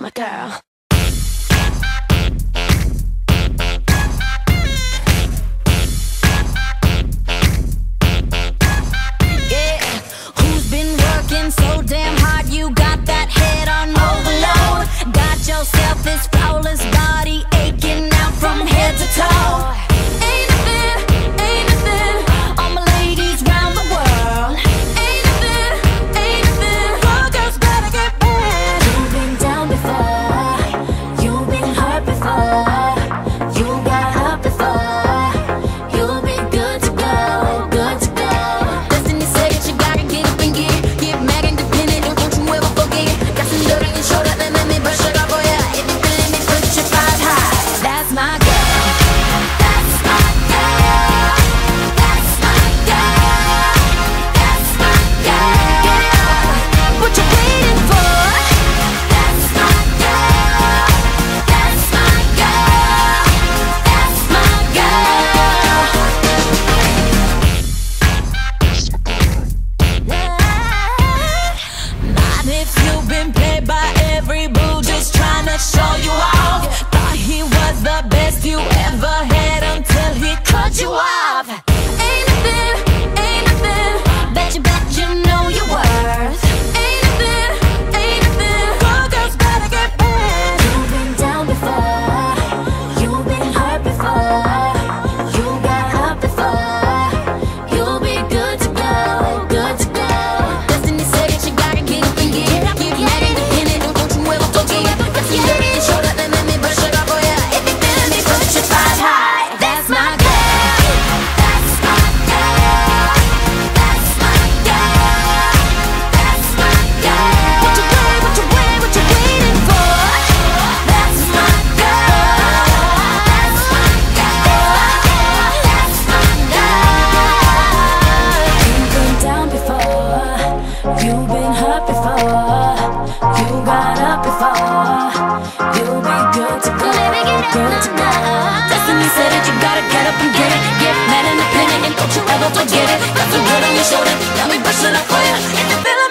my girl. so damn hard? You got that head on overload. Got yourself this flawless body aching out from head to toe. You've been hurt before. You got up before. You'll be good to go. Good to go. Destiny said that you gotta get up and get it. Get mad and independent and don't you ever forget it. Got the blood on your shoulder. Now me brushing up for you